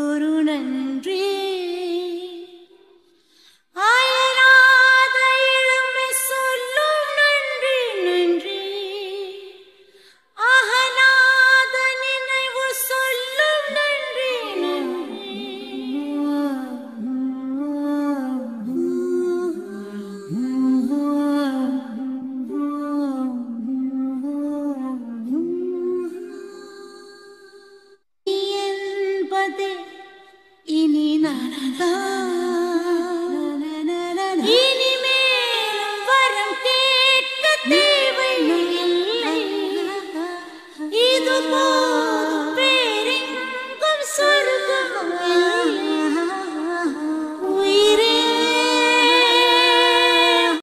心 மனதே இனி நான் இனிமேலும் வரம் தேவை இது போ